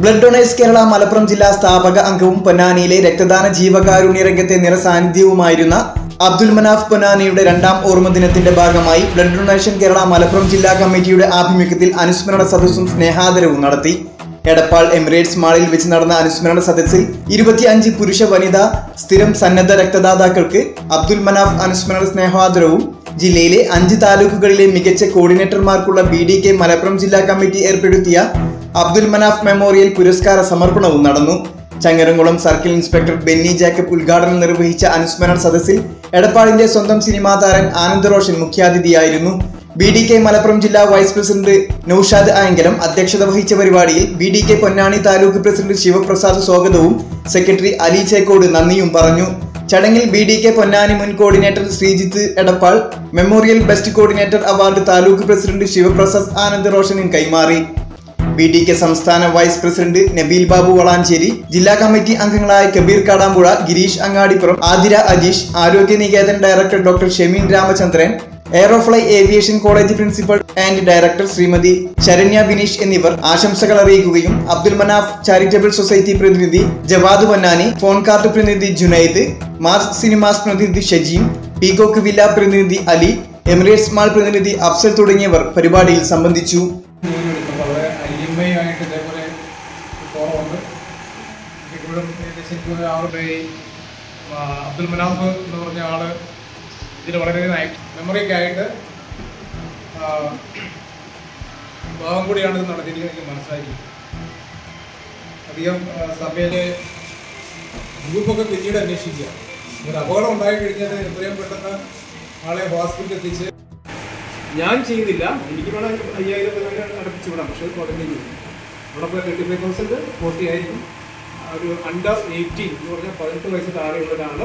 Blood donors Kerala Malappuram ജില്ലാ സ്ഥാപക അംഗവും പൊന്നാനിയിലെ രക്തദാന ജീവകാരുണ്യ രംഗത്തെ നിറസാന്നിധ്യവുമായിരുന്ന അബ്ദുൽ മനാഫ് പൊന്നാനിയുടെ രണ്ടാം ഓർമ്മ ദിനത്തിന്റെ ഭാഗമായി ബ്ലഡ് ഡൊണേഷൻ കേരള മലപ്പുറം ജില്ലാ കമ്മിറ്റിയുടെ ആഭിമുഖ്യത്തിൽ അനുസ്മരണ സദസ്സും സ്നേഹാദരവും നടത്തി. എടപ്പാൾ എമിറേറ്റ്സ് മാളിൽ വെച്ച് നടന്ന അനുസ്മരണ സദസ്സിൽ ഇരുപത്തിയഞ്ച് പുരുഷ വനിതാ സ്ഥിരം സന്നദ്ധ രക്തദാതാക്കൾക്ക് അബ്ദുൽ മനാഫ് അനുസ്മരണ സ്നേഹാദരവും ജില്ലയിലെ അഞ്ച് താലൂക്കുകളിലെ മികച്ച കോർഡിനേറ്റർമാർക്കുള്ള ബി ഡി കെ മലപ്പുറം ജില്ലാ കമ്മിറ്റി ഏർപ്പെടുത്തിയ അബ്ദുൽ മനാഫ് മെമ്മോറിയൽ പുരസ്കാര സമർപ്പണവും നടന്നു. ചങ്ങരംകുളം സർക്കിൾ ഇൻസ്പെക്ടർ ബെന്നി ജാക്കബ് ഉദ്ഘാടനം നിർവഹിച്ച അനുസ്മരണ സദസ്സിൽ എടപ്പാളിന്റെ സ്വന്തം സിനിമാ താരൻ ആനന്ദ് റോഷൻ മുഖ്യാതിഥിയായിരുന്നു. ബി ഡി കെ മലപ്പുറം ജില്ലാ വൈസ് പ്രസിഡന്റ് നൌഷാദ് ആയങ്കലം അധ്യക്ഷത വഹിച്ച പരിപാടിയിൽ B D K Ponnani taluk president Sivaprasad സ്വാഗതവും സെക്രട്ടറി അലി ചേക്കോട് നന്ദിയും പറഞ്ഞു. ചടങ്ങിൽ ബി ഡി കെ പൊന്നാനി മുൻ coordinator Sreejith Edappal memorial best coordinator award taluk president Sivaprasad Anand റോഷനും കൈമാറി. ബി ഡി കെ സംസ്ഥാന വൈസ് പ്രസിഡന്റ് നബീൽ ബാബു വളാഞ്ചേരി ജില്ലാ കമ്മിറ്റി അംഗങ്ങളായ Kabir Kadampuzha Girish Angadipuram Athira Ajeesh Arogya Niketan director doctor Shemeen Ramachandran Aerofly aviation college principal and director Shrimati Saranya Bineesh എന്നിവർ ആശംസകൾ അറിയിക്കുകയും Abdul Manaf charitable society പ്രതിനിധി Jawad Ponnani phone card പ്രതിനിധി Junaid mass cinemas പ്രതിനിധി ഷജീം പീകോക്ക് വില്ല പ്രതിനിധി അലി എമിറേറ്റ്സ് മാൾ പ്രതിനിധി അഫ്സൽ തുടങ്ങിയവർ പരിപാടിയിൽ സംബന്ധിച്ചു. ഫോറമുണ്ട് ഇപ്പോഴും ഏകദേശം എനിക്ക് അവരുടെ അബ്ദുൽ മനാഫ് എന്ന് പറഞ്ഞ ആൾ ഇതിൽ വളരെയധികം മെമ്മറിയൊക്കെ ആയിട്ട് ഭാഗം കൂടിയാണ് ഇത് നടത്തിയിരിക്കുന്നത് എനിക്ക് മനസ്സിലാക്കി അധികം സഭയിലെ ഗ്രൂപ്പൊക്കെ പിന്നീട് അന്വേഷിക്കുക. ഒരു അപകടം ഉണ്ടായി കഴിഞ്ഞാൽ എത്രയും പെട്ടെന്ന് ആളെ ഹോസ്പിറ്റലിൽ എത്തിച്ച് ഞാൻ ചെയ്യുന്നില്ല എനിക്ക് വേണം അയ്യായിരം രൂപ അടുപ്പിച്ചു വിടാം. പക്ഷേ അത് പോയി തേർട്ടി ഫൈവ് തൗസൻഡ് ഫോർട്ടി ആയിരിക്കും ഒരു അണ്ടർ എയ്റ്റീൻ എന്ന് പറഞ്ഞാൽ പതിനെട്ട് വയസ്സ് താഴെയുള്ള ഒരാൾ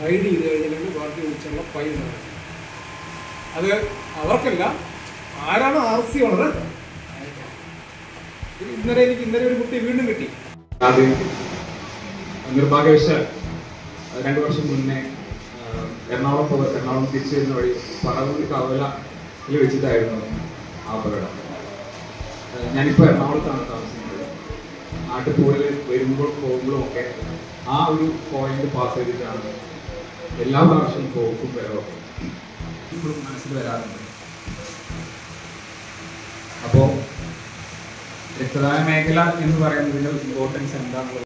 റൈഡ് ചെയ്ത് കഴിഞ്ഞില്ലെങ്കിൽ ബാക്കി വിളിച്ചുള്ള ഫൈൻ ആണ്. അത് അവർക്കല്ല ആരാണ് ആർ സി ഉള്ളത് ഇന്നലെ എനിക്ക് ഇന്നലെ ഒരു കുട്ടി വീണ്ടും കിട്ടി. അത് നിർഭാഗ്യവശാൽ രണ്ടു വർഷം മുന്നേ എറണാകുളം എറണാകുളം തിരിച്ചു വരുന്ന വഴി പറവൂർ കവലയിൽ വെച്ചിട്ടായിരുന്നു ആ അപകടം. ഞാനിപ്പോൾ എറണാകുളത്താണ് താമസിക്കുന്നത്. നാട്ടിൽ കൂടുതൽ വരുമ്പോൾ പോകുമ്പോഴും ഒക്കെ ആ ഒരു പോയിന്റ് പാസ് ചെയ്തിട്ടാണ് എല്ലാ പ്രാവശ്യവും പോക്കും വരവും ഇപ്പോഴും മനസ്സിൽ വരാറുണ്ട്. അപ്പോൾ രക്തദാന മേഖല എന്ന് പറയുന്നതിന്റെ ഇമ്പോർട്ടൻസ് എന്താണെന്നുള്ളത്